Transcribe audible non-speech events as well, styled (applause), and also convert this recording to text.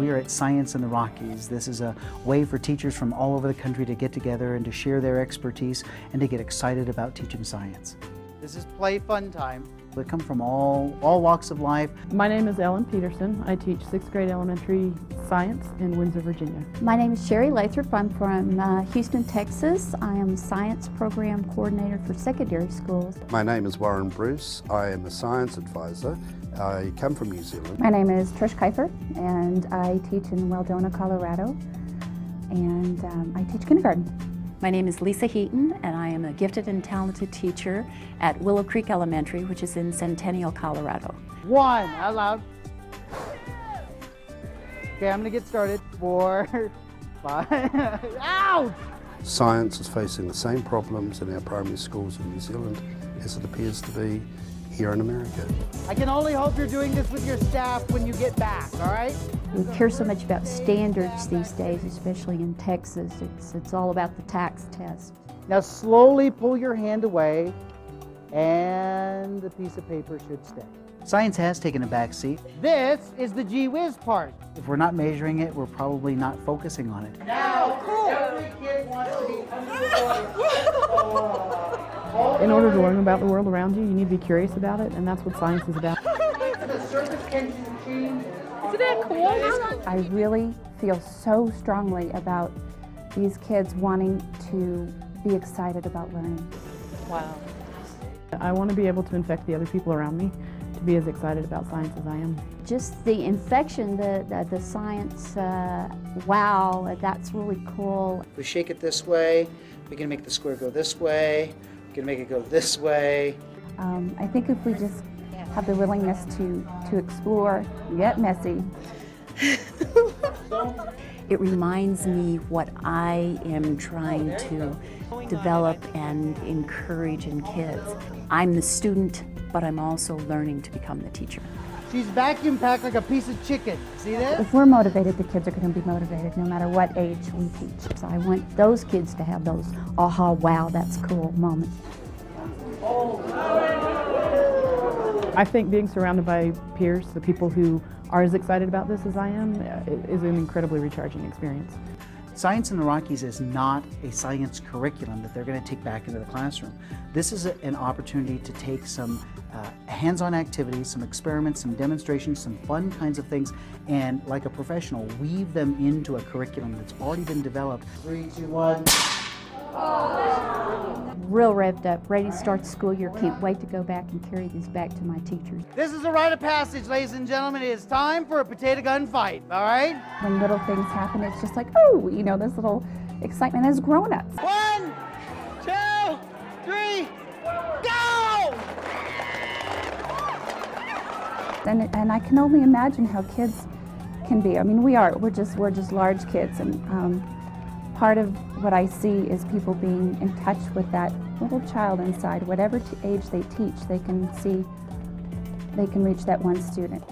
We are at Science in the Rockies. This is a way for teachers from all over the country to get together and to share their expertise and to get excited about teaching science. This is play fun time. They come from all, all walks of life. My name is Ellen Peterson. I teach sixth grade elementary science in Windsor, Virginia. My name is Sherry Lathrop. I'm from uh, Houston, Texas. I am science program coordinator for secondary schools. My name is Warren Bruce. I am a science advisor. I come from New Zealand. My name is Trish Kiefer, and I teach in Weldona, Colorado, and um, I teach kindergarten. My name is Lisa Heaton, and I am a gifted and talented teacher at Willow Creek Elementary, which is in Centennial, Colorado. One, out loud. Okay, I'm gonna get started. Four, (laughs) five, ouch! Science is facing the same problems in our primary schools in New Zealand as it appears to be here in America. I can only hope you're doing this with your staff when you get back, all right? We care so much about standards these days, especially in Texas. It's, it's all about the TAKS test. Now slowly pull your hand away and the piece of paper should stay. Science has taken a back seat. This is the gee whiz part. If we're not measuring it, we're probably not focusing on it. Now, every kid wants to be under the water. In order to learn about the world around you, you need to be curious about it, and that's what science is about. (laughs) the surface tension machine. Isn't that cool? I really feel so strongly about these kids wanting to be excited about learning. Wow. I want to be able to infect the other people around me to be as excited about science as I am. Just the infection, the, the, the science, uh, wow, that's really cool. If we shake it this way, we can make the square go this way. We can make it go this way. Um, I think if we just have the willingness to, to explore, get messy, (laughs) It reminds me what I am trying to develop and encourage in kids. I'm the student, but I'm also learning to become the teacher. She's vacuum packed like a piece of chicken. See this? if we're motivated, the kids are going to be motivated no matter what age we teach. So I want those kids to have those aha, wow, that's cool moments. I think being surrounded by peers, the people who are as excited about this as I am, is an incredibly recharging experience. Science in the Rockies is not a science curriculum that they're going to take back into the classroom. This is a, an opportunity to take some uh, hands-on activities, some experiments, some demonstrations, some fun kinds of things, and like a professional, weave them into a curriculum that's already been developed. Three, two, one. Real revved up, ready to start the school year. Can't wait to go back and carry these back to my teachers. This is a rite of passage, ladies and gentlemen. It is time for a potato gun fight, all right? When little things happen, it's just like, oh, you know, this little excitement as grown-ups. One, two, three, go! And, and I can only imagine how kids can be. I mean, we are, we're just, we're just large kids. And um, part of what I see is people being in touch with that little child inside. Whatever age they teach, they can see, they can reach that one student.